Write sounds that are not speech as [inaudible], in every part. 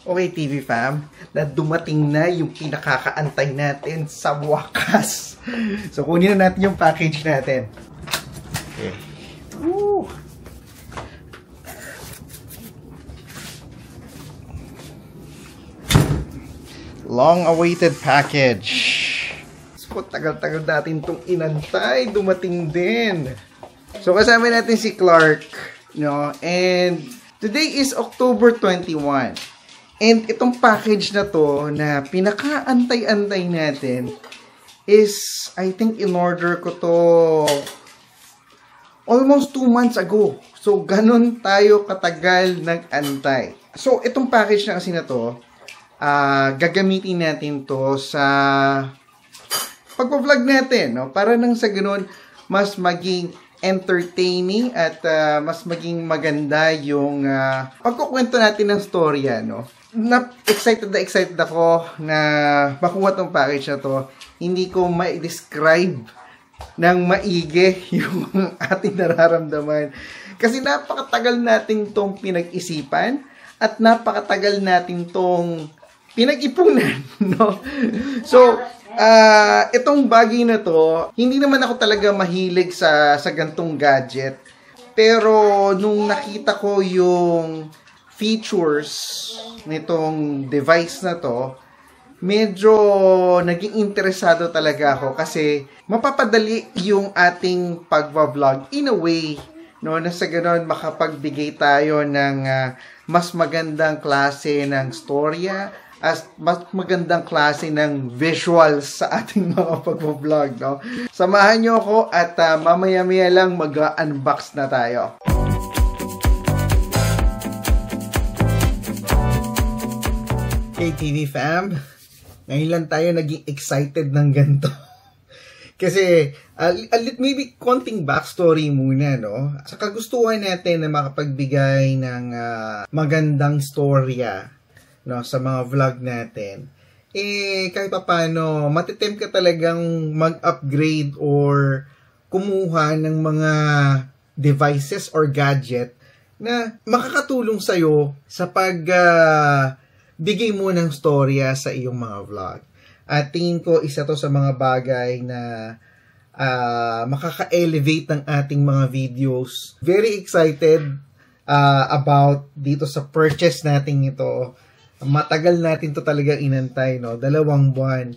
Okay, TV fam, na dumating na yung pinakakaantay natin sa wakas. [laughs] So, kunin na natin yung package natin. Okay. Woo! Long-awaited package. So, tagal-tagal natin itong inantay. Dumating din. So, kasama natin si Clark. No? And, today is October 21. And itong package na to na pinakaantay-antay natin is, I think, in order ko to almost 2 months ago. So, ganun tayo katagal nag-antay. So, itong package na kasi na to, uh, gagamitin natin to sa pagpa-vlog natin, no? Para nang sa ganun, mas maging entertaining at uh, mas maging maganda yung uh, pagkukwento natin ng storya, no? Na excited na excited ako na makuha tong package na to. Hindi ko ma-describe ng maigi [laughs] yung ating nararamdaman. Kasi napakatagal natin tong pinag-isipan at napakatagal natin tong pinag-ipunan, [laughs] no? So, uh, itong bagay na to, hindi naman ako talaga mahilig sa, sa gantong gadget. Pero, nung nakita ko yung features nitong device na to, medyo naging interesado talaga ako kasi mapapadali yung ating pagva-vlog in a way no na sa ganoon makapagbigay tayo ng uh, mas magandang klase ng storya as mas magandang klase ng visuals sa ating [laughs] mga pag-vlog, no? Samahan nyo ako at uh, mamaya-maya lang mag-unbox na tayo. Hey TV fam, ngayon lang tayo naging excited ng ganito. [laughs] Kasi, uh, maybe konting backstory muna, no? Sa kagustuhan natin na makapagbigay ng uh, magandang storya no, sa mga vlog natin, eh, kahit pa paano, matitempt ka talagang mag-upgrade or kumuha ng mga devices or gadget na makakatulong sa'yo sa pag uh, bigay mo ng storya sa iyong mga vlog. At tingin ko isa to sa mga bagay na uh, makaka-elevate ng ating mga videos. Very excited uh, about dito sa purchase natin ito matagal natin to talaga inantay, no? Dalawang buwan.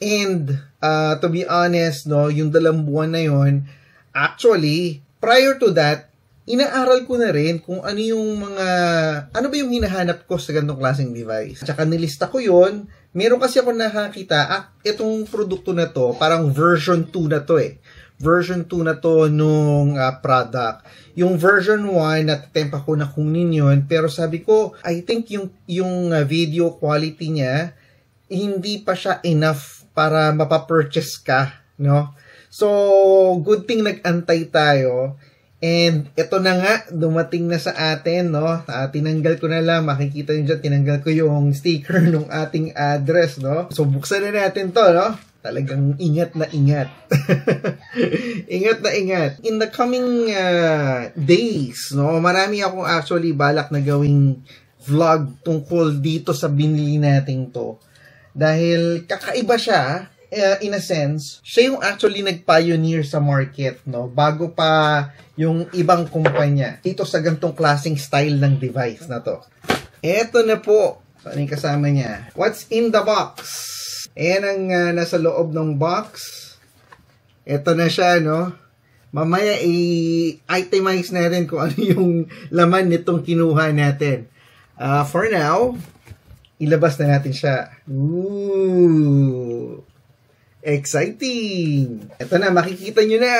And, uh, to be honest, no, yung dalawang buwan na yon actually, prior to that, inaaral ko na rin kung ano yung mga, ano ba yung hinahanap ko sa ganitong klaseng device. Tsaka nilista ko yon Meron kasi ako nakakita, ah, itong produkto na to, parang version 2 na to eh version 2 na to nung uh, product. Yung version 1, natatempa ko na kunin yun, pero sabi ko, I think yung, yung uh, video quality niya, hindi pa siya enough para mapapurchase ka, no? So, good thing nag-antay tayo. And ito na nga, dumating na sa atin, no? Uh, tinanggal ko na lang, makikita niyo dyan, tinanggal ko yung sticker [laughs] ng ating address, no? So, buksan na natin to, no? talagang ingat na ingat. [laughs] ingat na ingat. In the coming uh, days, no, marami akong actually balak na gawing vlog tungkol dito sa binili nating to. Dahil kakaiba siya, uh, in a sense, siya yung actually nag-pioneer sa market, no? Bago pa yung ibang kumpanya. Dito sa gantong klaseng style ng device na to. Eto na po. Ano yung kasama niya? What's in the box? Ayan ang uh, nasa loob ng box. Ito na siya, no? Mamaya i-itemize natin kung [laughs] ano yung laman nitong kinuha natin. Uh, for now, ilabas na natin siya. Ooh! Exciting! Ito na, makikita nyo na.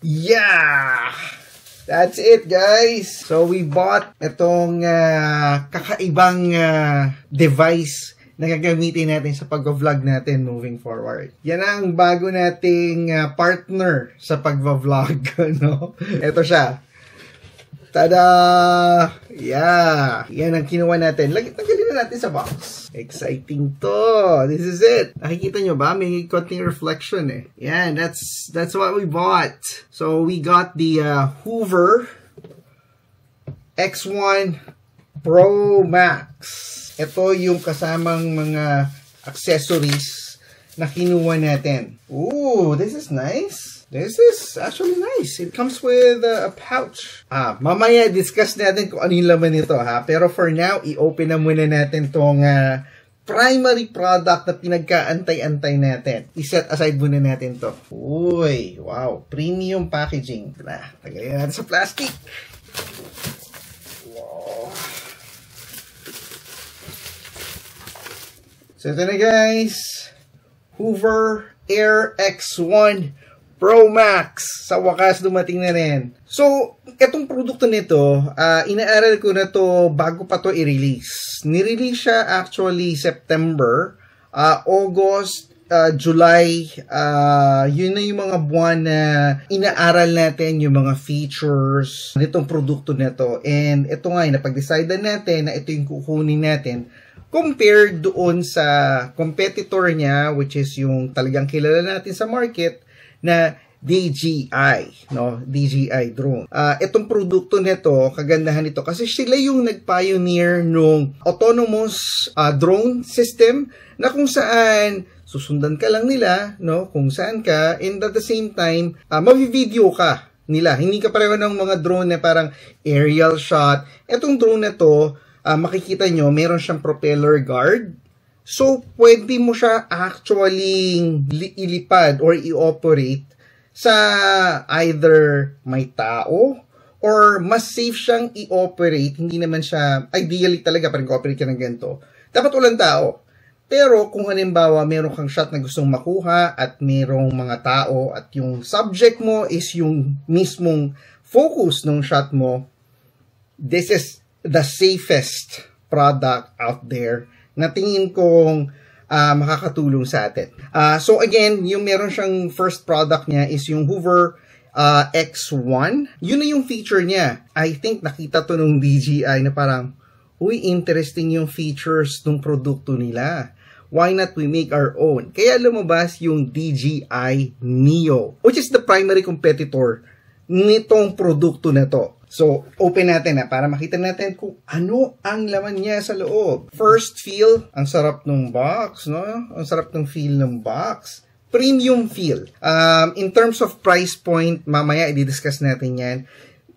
Yeah! That's it, guys. So, we bought itong uh, kakaibang uh, device na gagamitin natin sa pag-vlog natin moving forward. Yan ang bago nating uh, partner sa pag-vlog, [laughs] no? Ito siya. Tada! Yeah! Yan ang kinuha natin. Lagi, tanggalin na natin sa box. Exciting to! This is it! Nakikita nyo ba? May konting reflection eh. Yan, that's, that's what we bought. So, we got the uh, Hoover X1 Pro Max. Ito yung kasamang mga accessories na kinuha natin. Ooh, this is nice. This is actually nice. It comes with a, a pouch. Ah, mamaya discuss natin kung ano yung laman nito ha. Pero for now, i-open na muna natin tong uh, primary product na pinagkaantay-antay natin. I-set aside muna natin to. Uy, wow. Premium packaging. Na, tagalin natin sa plastic. Wow. So ito na guys. Hoover Air X1 Pro Max. Sa wakas, dumating na rin. So, itong produkto nito, uh, inaaral ko na to bago pa to i-release. Ni-release siya actually September, uh, August, uh, July, uh, yun na yung mga buwan na inaaral natin yung mga features nitong produkto nito. And ito nga, napag-decide natin na ito yung kukunin natin compared doon sa competitor niya, which is yung talagang kilala natin sa market, na DJI, no? DJI drone. Uh, itong produkto nito, kagandahan nito kasi sila yung nag-pioneer nung autonomous uh, drone system na kung saan susundan ka lang nila, no? Kung saan ka and at the same time, uh, mavi-video ka nila. Hindi ka pareho ng mga drone na parang aerial shot. Itong drone na to, uh, makikita nyo, meron siyang propeller guard So, pwede mo siya actually ilipad or i-operate sa either may tao or mas safe siyang i-operate. Hindi naman siya, ideally talaga, parang operate ka ng ganito. Dapat walang tao. Pero kung halimbawa meron kang shot na gustong makuha at merong mga tao at yung subject mo is yung mismong focus ng shot mo, this is the safest product out there na tingin kong uh, makakatulong sa atin. Uh, so again, yung meron siyang first product niya is yung Hoover uh, X1. Yun na yung feature niya. I think nakita to nung DJI na parang, uy, interesting yung features ng produkto nila. Why not we make our own? Kaya lumabas yung DJI Neo, which is the primary competitor nitong produkto na to. So, open natin na para makita natin kung ano ang laman niya sa loob. First feel, ang sarap ng box, no? Ang sarap ng feel ng box. Premium feel. Um, in terms of price point, mamaya i-discuss natin yan.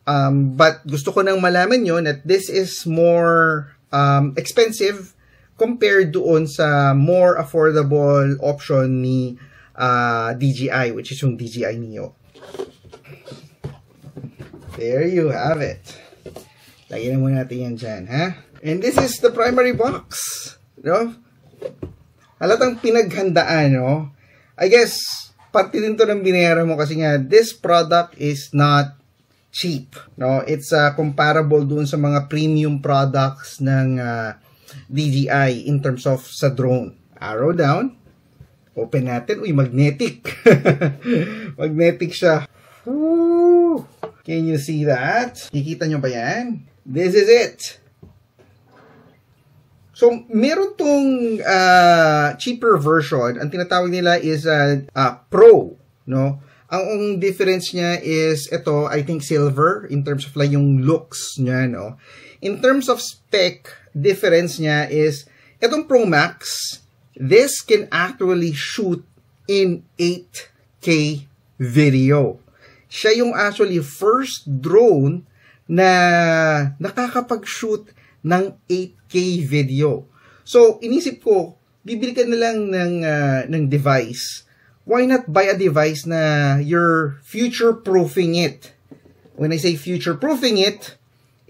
Um, but gusto ko nang malaman nyo that this is more um, expensive compared doon sa more affordable option ni uh, DJI, which is yung DJI Neo. There you have it. Lagyan na muna natin yan dyan, ha? And this is the primary box. No? Halatang pinaghandaan, no? I guess, pati din to ng binayaran mo kasi nga, this product is not cheap. No? It's uh, comparable doon sa mga premium products ng uh, DJI in terms of sa drone. Arrow down. Open natin. Uy, magnetic. [laughs] magnetic siya. Woo! Can you see that? Kikita nyo ba yan? This is it. So, meron tong uh, cheaper version. Ang tinatawag nila is uh, uh, Pro. No? Ang difference niya is ito, I think silver in terms of like yung looks niya. No? In terms of spec, difference niya is itong Pro Max, this can actually shoot in 8K video siya yung actually first drone na nakakapag-shoot ng 8K video. So, inisip ko, bibili ka na lang ng, uh, ng device. Why not buy a device na you're future-proofing it? When I say future-proofing it,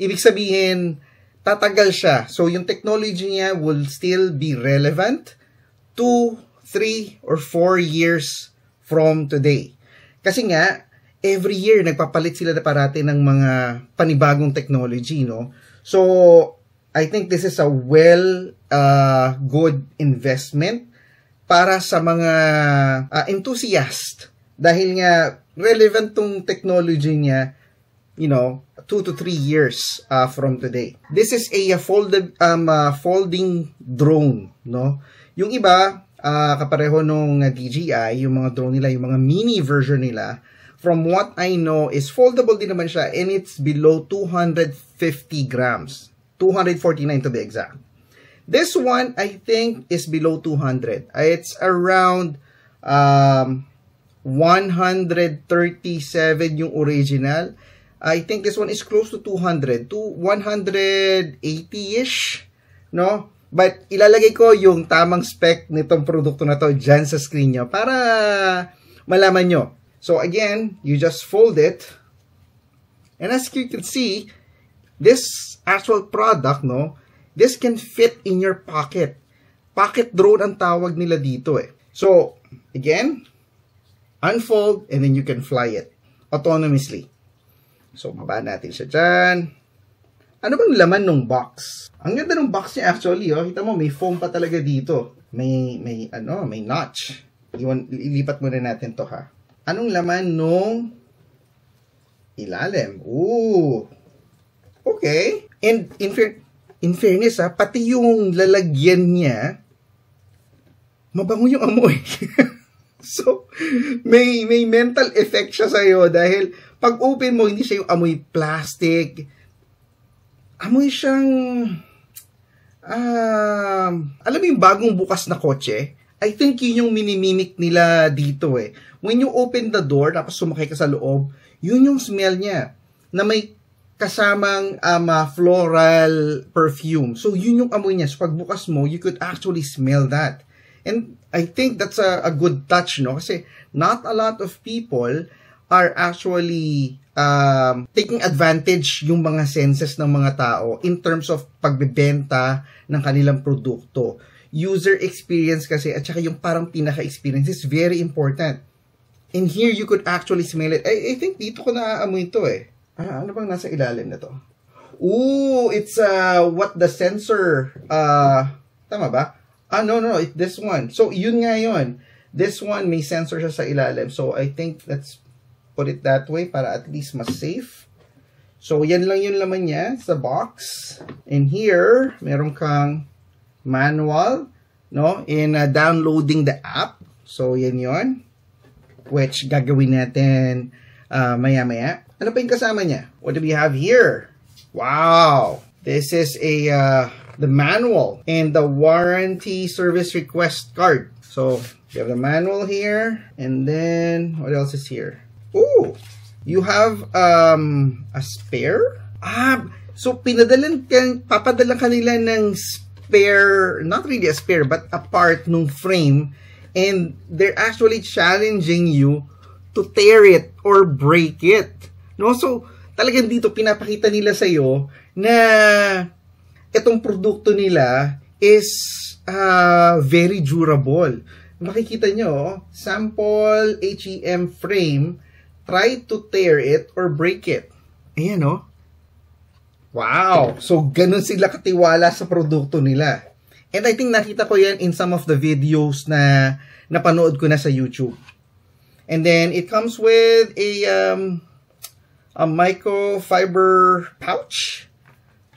ibig sabihin, tatagal siya. So, yung technology niya will still be relevant 2, 3, or 4 years from today. Kasi nga, every year nagpapalit sila na parati ng mga panibagong technology, no? So, I think this is a well uh, good investment para sa mga uh, enthusiast. Dahil nga relevant tong technology niya you know 2 to 3 years uh, from today. This is a, a folded um uh, folding drone no? Yung iba uh, kapareho nung uh, DJI yung mga drone nila yung mga mini version nila from what I know is foldable din naman siya and it's below 250 grams. 249 to be exact. This one, I think, is below 200. It's around um, 137 yung original. I think this one is close to 200 to 180-ish, no? But ilalagay ko yung tamang spec nitong produkto na to dyan sa screen nyo para malaman nyo. So again, you just fold it. And as you can see, this actual product, no, this can fit in your pocket. Pocket drone ang tawag nila dito eh. So, again, unfold, and then you can fly it autonomously. So, baba natin siya dyan. Ano bang laman ng box? Ang ganda ng box niya actually, oh. Kita mo, may foam pa talaga dito. May, may, ano, may notch. Iwan, ilipat muna natin to, ha. Anong laman nung ilalim? Ooh. Okay. And in, fair, in fairness, ha, pati yung lalagyan niya, mabango yung amoy. [laughs] So, may, may mental effect siya sa'yo dahil pag open mo, hindi siya yung amoy plastic. Amoy siyang, um, alam mo yung bagong bukas na kotse? I think yun yung minimimic nila dito eh. When you open the door, tapos sumakay ka sa loob, yun yung smell niya na may kasamang um, uh, floral perfume. So, yun yung amoy niya. So, pag bukas mo, you could actually smell that. And I think that's a, a good touch, no? Kasi not a lot of people are actually um, taking advantage yung mga senses ng mga tao in terms of pagbebenta ng kanilang produkto. User experience kasi at saka yung parang pinaka-experience is very important. And here you could actually smell it. I, I think dito ko naaamoy ito eh. Ah, ano bang nasa ilalim na to? Ooh, it's uh, what the sensor, uh, tama ba? Ah, no, no, it's this one. So, yun nga yun. This one, may sensor siya sa ilalim. So, I think let's put it that way para at least mas safe. So, yan lang yung laman niya sa box. And here, meron kang manual, no, in uh, downloading the app. So, yan yon Which gagawin natin uh, maya-maya. Ano pa yung kasama niya? What do we have here? Wow! This is a uh, the manual and the warranty service request card. So you have the manual here, and then what else is here? Oh, you have um a spare. Ah, so pinadalan kan papadalan kanila ng spare, not really a spare, but a part ng frame, and they're actually challenging you to tear it or break it. No, so talagang dito pinapakita nila sa iyo na itong produkto nila is uh, very durable. Makikita nyo, sample HEM frame, try to tear it or break it. Ayan o. Oh. Wow! So, ganun sila katiwala sa produkto nila. And I think nakita ko yan in some of the videos na napanood ko na sa YouTube. And then, it comes with a, um, a microfiber pouch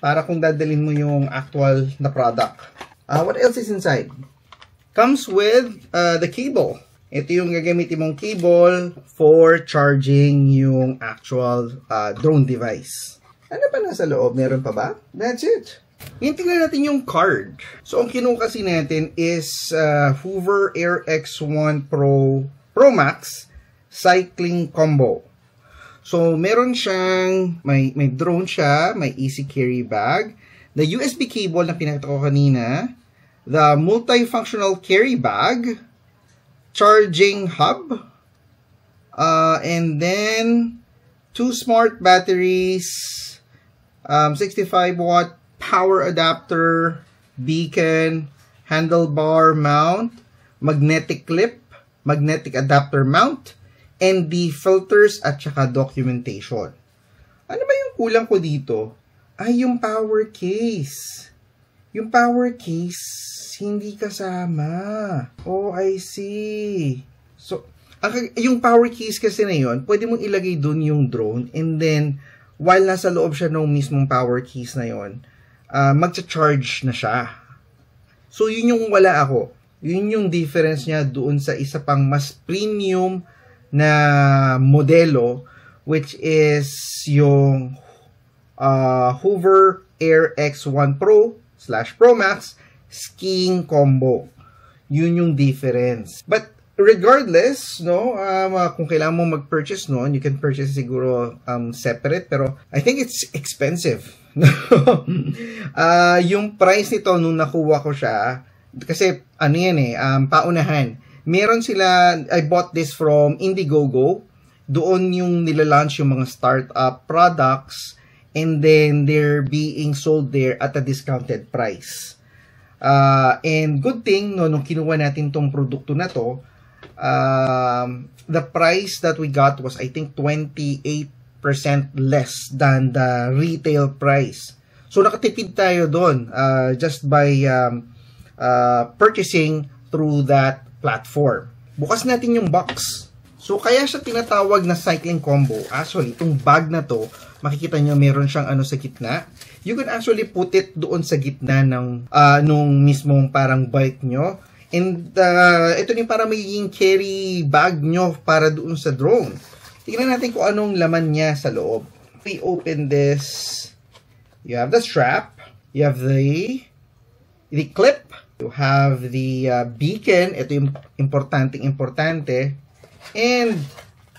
para kung dadalhin mo yung actual na product. Uh, what else is inside? Comes with uh, the cable. Ito yung gagamitin mong cable for charging yung actual uh, drone device. Ano pa nasa loob? Meron pa ba? That's it. Ngayon tingnan natin yung card. So, ang kinuha kasi natin is uh, Hoover Air X1 Pro Pro Max Cycling Combo. So, meron siyang, may, may drone siya, may easy carry bag, the USB cable na pinakita ko kanina, the multifunctional carry bag, charging hub, uh, and then two smart batteries, um, 65 watt power adapter, beacon, handlebar mount, magnetic clip, magnetic adapter mount, and the filters at saka documentation. Ano ba yung kulang ko dito? Ay, yung power case. Yung power case, hindi kasama. Oh, I see. So, yung power case kasi na yun, pwede mong ilagay dun yung drone and then, while nasa loob siya ng mismong power case na yun, uh, magcha-charge na siya. So, yun yung wala ako. Yun yung difference niya doon sa isa pang mas premium na modelo which is yung uh, Hoover Air X1 Pro slash Pro Max skiing combo. Yun yung difference. But regardless, no, um, uh, kung kailangan mo mag-purchase noon, you can purchase siguro um, separate, pero I think it's expensive. [laughs] uh, yung price nito nung nakuha ko siya, kasi ano yan eh, um, paunahan. Meron sila, I bought this from Indiegogo. Doon yung nilalaunch yung mga startup products and then they're being sold there at a discounted price. Uh, and good thing, no, nung kinuha natin tong produkto na to, um, the price that we got was, I think, 28% less than the retail price. So, nakatipid tayo doon uh, just by um, uh, purchasing through that platform. Bukas natin yung box. So, kaya siya tinatawag na cycling combo. Actually, itong bag na to, makikita nyo meron siyang ano sa gitna you can actually put it doon sa gitna ng uh, nung mismong parang bike nyo. And uh, ito din para magiging carry bag nyo para doon sa drone. Tingnan natin kung anong laman niya sa loob. We open this. You have the strap. You have the the clip. You have the uh, beacon. Ito yung importante importante. And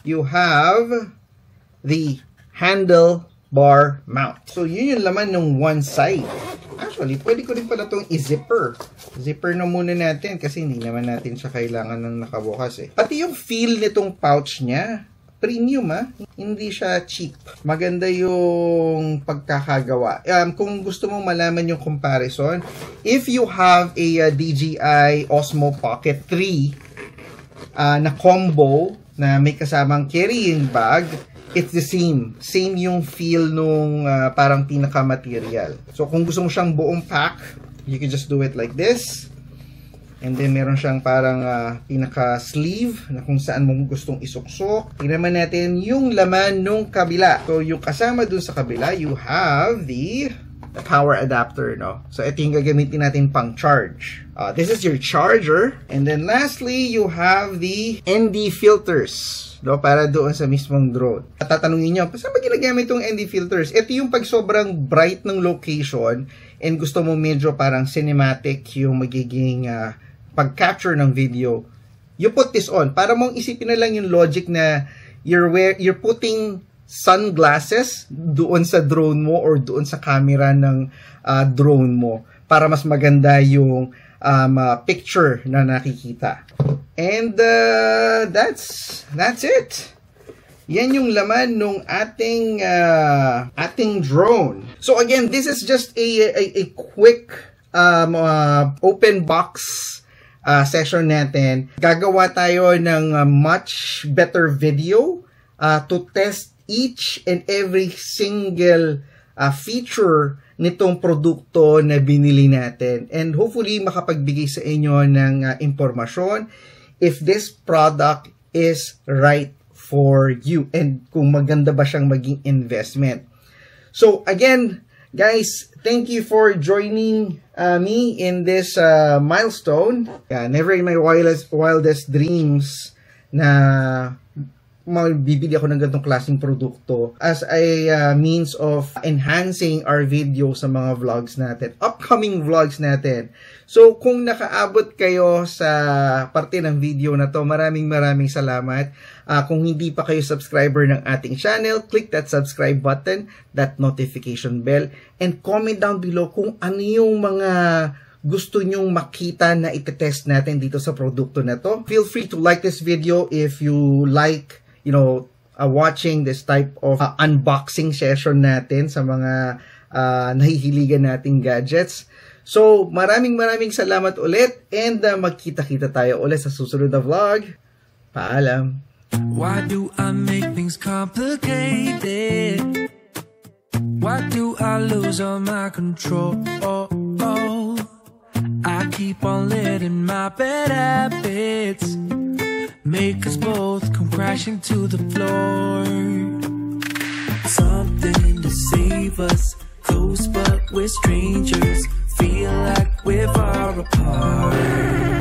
you have the handle bar mount. So, yun yung laman ng one side. Actually, pwede ko rin pala itong i-zipper. Zipper na muna natin kasi hindi naman natin siya kailangan ng nakabukas eh. Pati yung feel nitong pouch niya, premium ah. Hindi siya cheap. Maganda yung pagkakagawa. Um, kung gusto mong malaman yung comparison, if you have a uh, DJI Osmo Pocket 3 uh, na combo na may kasamang carrying bag, it's the same. Same yung feel nung uh, parang pinaka-material. So, kung gusto mo siyang buong pack, you can just do it like this. And then, meron siyang parang uh, pinaka-sleeve na kung saan mo gustong isuksok. Tingnan natin yung laman nung kabila. So, yung kasama dun sa kabila, you have the, the power adapter, no? So, ito yung gagamitin natin pang charge. Uh, this is your charger. And then, lastly, you have the ND filters no, para doon sa mismong drone. At tatanungin nyo, saan ba ginagamit itong ND filters? Ito yung pag sobrang bright ng location and gusto mo medyo parang cinematic yung magiging uh, pag-capture ng video, you put this on. Para mong isipin na lang yung logic na you're, wear, you're putting sunglasses doon sa drone mo or doon sa camera ng uh, drone mo para mas maganda yung um, uh, picture na nakikita. And uh, that's that's it. Yan yung laman nung ating uh, ating drone. So again, this is just a a, a quick um, uh, open box uh, session natin. Gagawa tayo ng uh, much better video uh, to test each and every single uh, feature nitong produkto na binili natin. And hopefully makapagbigay sa inyo ng uh, impormasyon if this product is right for you and kung maganda ba siyang maging investment. So again, guys, thank you for joining uh, me in this uh, milestone. Yeah, never in my wildest wildest dreams na mabibili ako ng ganitong klaseng produkto as a uh, means of enhancing our video sa mga vlogs natin, upcoming vlogs natin. So, kung nakaabot kayo sa parte ng video na to, maraming maraming salamat. Uh, kung hindi pa kayo subscriber ng ating channel, click that subscribe button, that notification bell, and comment down below kung ano yung mga gusto nyong makita na itetest natin dito sa produkto na to. Feel free to like this video if you like you know, uh, watching this type of uh, unboxing session natin sa mga uh, nahihiligan nating gadgets. So, maraming maraming salamat ulit and uh, magkita-kita tayo ulit sa susunod na vlog. Paalam! Why do I make things complicated? Why do I lose all my control? I keep on letting my bad habits Make us both come crashing to the floor. Something to save us. Close but we're strangers. Feel like we're far apart